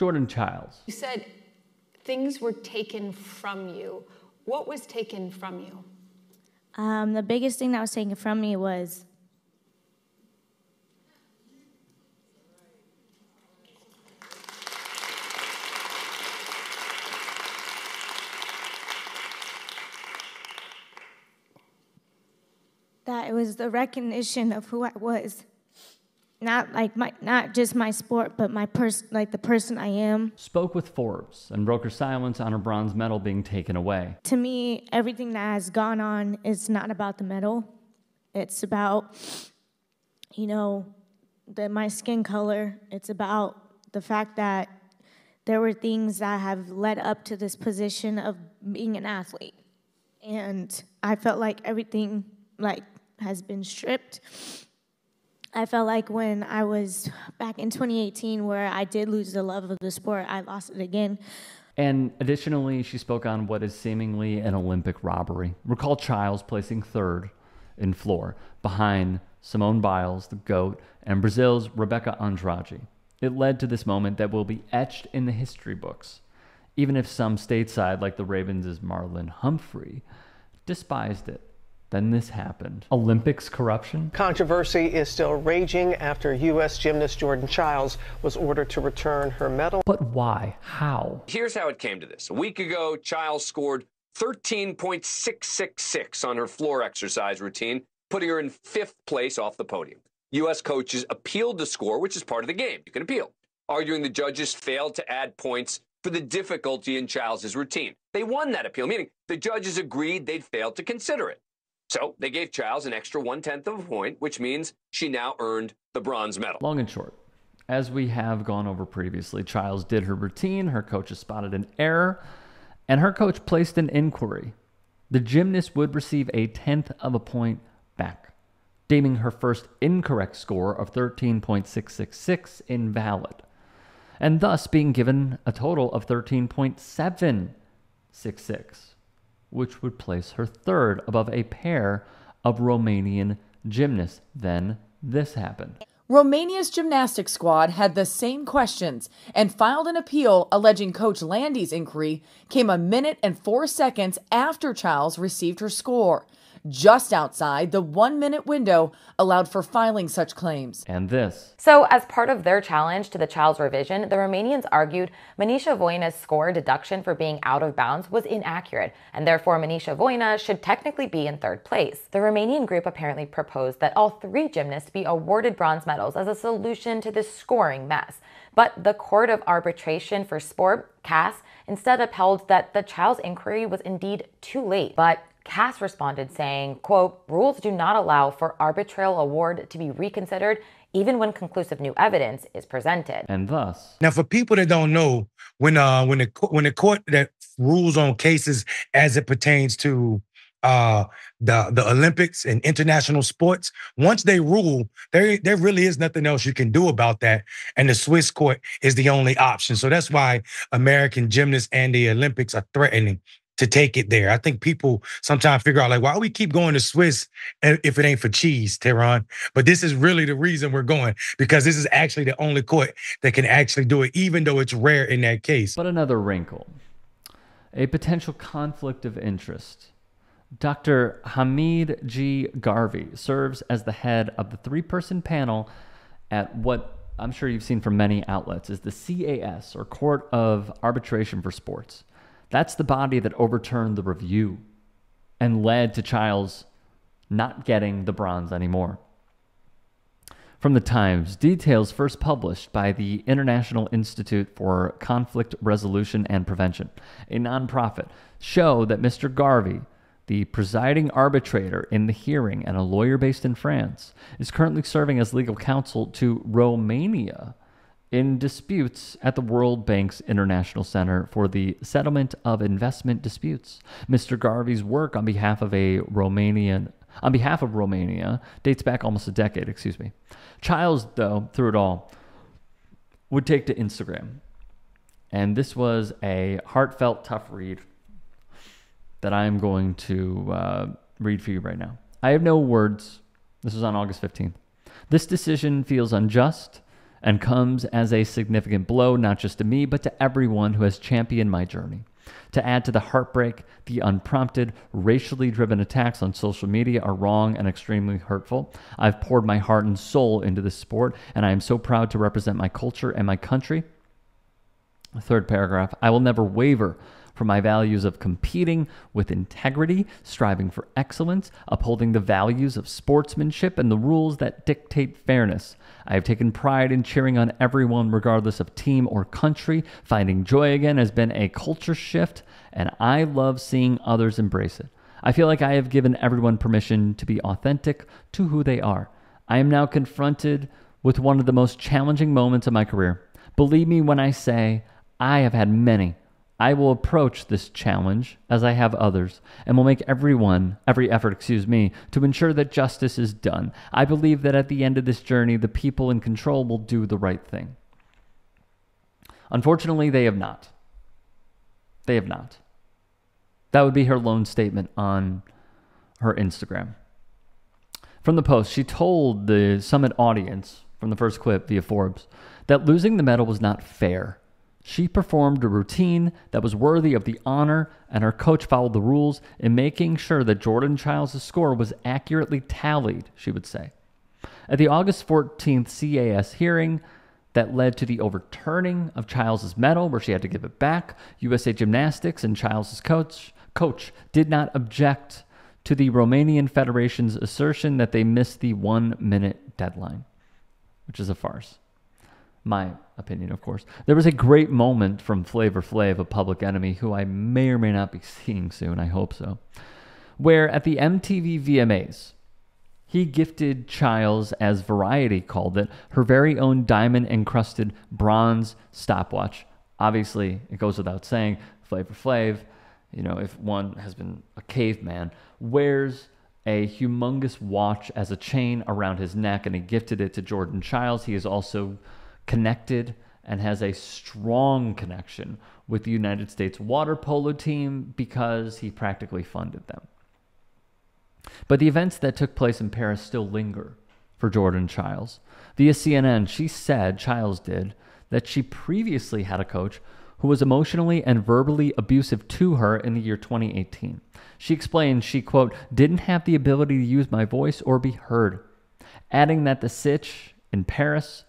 Jordan Chiles. You said things were taken from you. What was taken from you? Um, the biggest thing that was taken from me was that it was the recognition of who I was. Not like my not just my sport, but my person like the person I am. Spoke with Forbes and broke her silence on her bronze medal being taken away. To me, everything that has gone on is not about the medal. It's about, you know, the, my skin color. It's about the fact that there were things that have led up to this position of being an athlete. And I felt like everything like has been stripped. I felt like when I was back in 2018, where I did lose the love of the sport, I lost it again. And additionally, she spoke on what is seemingly an Olympic robbery. Recall Chiles placing third in floor behind Simone Biles, the GOAT, and Brazil's Rebeca Andrade. It led to this moment that will be etched in the history books, even if some stateside, like the Ravens' Marlon Humphrey, despised it. Then this happened. Olympics corruption? Controversy is still raging after U.S. gymnast Jordan Chiles was ordered to return her medal. But why? How? Here's how it came to this. A week ago, Chiles scored 13.666 on her floor exercise routine, putting her in fifth place off the podium. U.S. coaches appealed the score, which is part of the game. You can appeal, arguing the judges failed to add points for the difficulty in Chiles' routine. They won that appeal, meaning the judges agreed they'd failed to consider it. So they gave Chiles an extra one tenth of a point, which means she now earned the bronze medal. Long and short, as we have gone over previously, Chiles did her routine, her coach spotted an error, and her coach placed an inquiry. The gymnast would receive a tenth of a point back, deeming her first incorrect score of 13.666 invalid, and thus being given a total of 13.766 which would place her third above a pair of Romanian gymnasts. Then this happened. Romania's gymnastics squad had the same questions and filed an appeal alleging Coach Landi's inquiry came a minute and four seconds after Chiles received her score just outside the one minute window allowed for filing such claims. And this. So, as part of their challenge to the Chiles' revision, the Romanians argued Maneca-Voinea's score deduction for being out of bounds was inaccurate, and therefore Maneca-Voinea should technically be in third place. The Romanian group apparently proposed that all three gymnasts be awarded bronze medals as a solution to this scoring mess. But the Court of Arbitration for Sport, CAS, instead upheld that the Chiles' inquiry was indeed too late. But CAS responded saying, quote, rules do not allow for arbitral award to be reconsidered even when conclusive new evidence is presented. And thus. Now for people that don't know, when uh when the when the court that rules on cases as it pertains to uh the the Olympics and international sports, once they rule, there there really is nothing else you can do about that. And the Swiss court is the only option. So that's why American gymnasts and the Olympics are threatening to take it there. I think people sometimes figure out like why we keep going to Swiss if it ain't for cheese, Tehran. But this is really the reason we're going because this is actually the only court that can actually do it, even though it's rare in that case. But another wrinkle, a potential conflict of interest. Dr. Hamid G. Gharavi serves as the head of the three-person panel at what I'm sure you've seen from many outlets is the CAS or Court of Arbitration for Sports. That's the body that overturned the review and led to Chiles not getting the bronze anymore. From the Times, details first published by the International Institute for Conflict Resolution and Prevention, a nonprofit, show that Mr. Gharavi, the presiding arbitrator in the hearing and a lawyer based in France, is currently serving as legal counsel to Romania in disputes at the World Bank's International Center for the Settlement of Investment Disputes. Mr. Gharavi's work on behalf of a Romanian on behalf of Romania dates back almost a decade, excuse me. Chiles, though, through it all, would take to Instagram. And this was a heartfelt, tough read that I'm going to uh, read for you right now. I have no words. This was on August 15th. This decision feels unjust and comes as a significant blow not just to me, but to everyone who has championed my journey. To add to the heartbreak, the unprompted, racially driven attacks on social media are wrong and extremely hurtful. I've poured my heart and soul into this sport, and I am so proud to represent my culture and my country. Third paragraph I will never waver from my values of competing with integrity, striving for excellence, upholding the values of sportsmanship and the rules that dictate fairness. I have taken pride in cheering on everyone, regardless of team or country. Finding joy again has been a culture shift, and I love seeing others embrace it. I feel like I have given everyone permission to be authentic to who they are. I am now confronted with one of the most challenging moments of my career. Believe me when I say I have had many I will approach this challenge as I have others and will make everyone, every effort, excuse me, to ensure that justice is done. I believe that at the end of this journey, the people in control will do the right thing. Unfortunately, they have not. They have not. That would be her lone statement on her Instagram. From the post, she told the summit audience from the first clip via Forbes that losing the medal was not fair she performed a routine that was worthy of the honor, and her coach followed the rules in making sure that Jordan Chiles' score was accurately tallied, she would say. At the August 14th CAS hearing that led to the overturning of Chiles' medal, where she had to give it back, USA Gymnastics and Chiles' coach, coach did not object to the Romanian Federation's assertion that they missed the one minute deadline, which is a farce my opinion, of course. There was a great moment from Flavor Flav, a public enemy, who I may or may not be seeing soon, I hope so, where at the MTV VMAs, he gifted Chiles, as Variety called it, her very own diamond encrusted bronze stopwatch. Obviously, it goes without saying, Flavor Flav, you know, if one has been a caveman, wears a humongous watch as a chain around his neck, and he gifted it to Jordan Chiles. He is also connected and has a strong connection with the United States water polo team because he practically funded them. But the events that took place in Paris still linger for Jordan Chiles. Via CNN, she said, Chiles did, that she previously had a coach who was emotionally and verbally abusive to her in the year 2018. She explained she, quote, didn't have the ability to use my voice or be heard, adding that the sitch in Paris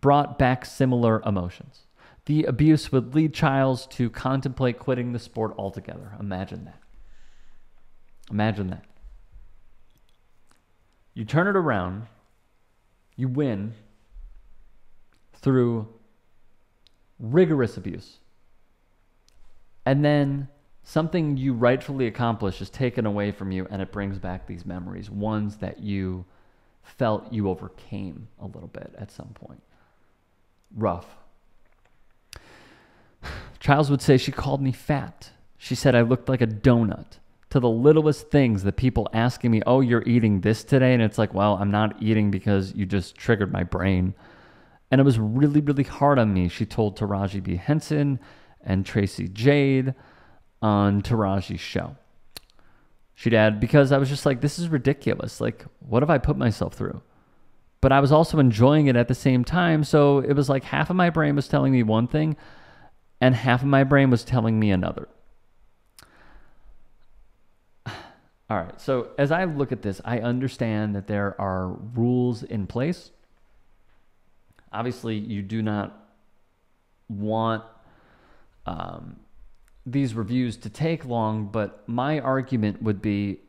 brought back similar emotions. The abuse would lead Chiles to contemplate quitting the sport altogether. Imagine that. Imagine that. You turn it around, you win through rigorous abuse. And then something you rightfully accomplish is taken away from you and it brings back these memories, ones that you felt you overcame a little bit at some point rough. Chiles would say she called me fat. She said I looked like a donut. To the littlest things, the people asking me, Oh, you're eating this today? And it's like, Well, I'm not eating because you just triggered my brain. And it was really, really hard on me, she told Taraji P. Henson and Tracy Jade on Taraji's show. She'd add, Because I was just like, This is ridiculous. Like, what have I put myself through? But I was also enjoying it at the same time. So it was like half of my brain was telling me one thing and half of my brain was telling me another. All right. So as I look at this, I understand that there are rules in place. Obviously, you do not want um, these reviews to take long, but my argument would be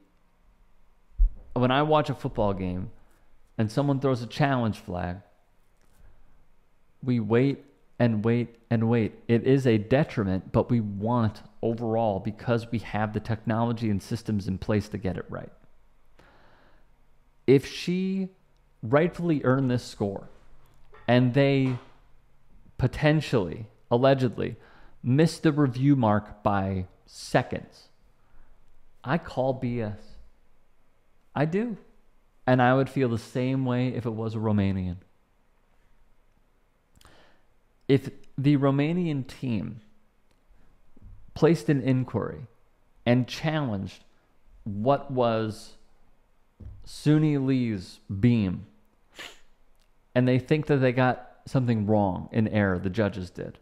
when I watch a football game, and someone throws a challenge flag, we wait and wait and wait. It is a detriment, but we want overall because we have the technology and systems in place to get it right. If she rightfully earned this score and they potentially, allegedly, missed the review mark by seconds, I call BS. I do. And I would feel the same way if it was a Romanian. If the Romanian team placed an inquiry and challenged what was Suni Lee's beam, and they think that they got something wrong, in error, the judges did,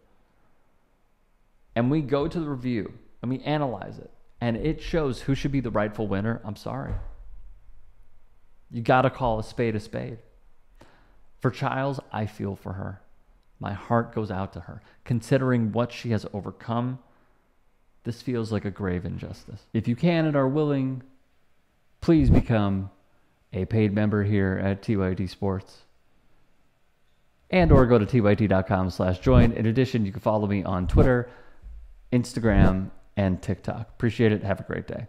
and we go to the review and we analyze it, and it shows who should be the rightful winner, I'm sorry. You got to call a spade a spade. For Chiles, I feel for her. My heart goes out to her. Considering what she has overcome, this feels like a grave injustice. If you can and are willing, please become a paid member here at TYT Sports. And or go to tyt.com slash join. In addition, you can follow me on Twitter, Instagram, and TikTok. Appreciate it. Have a great day.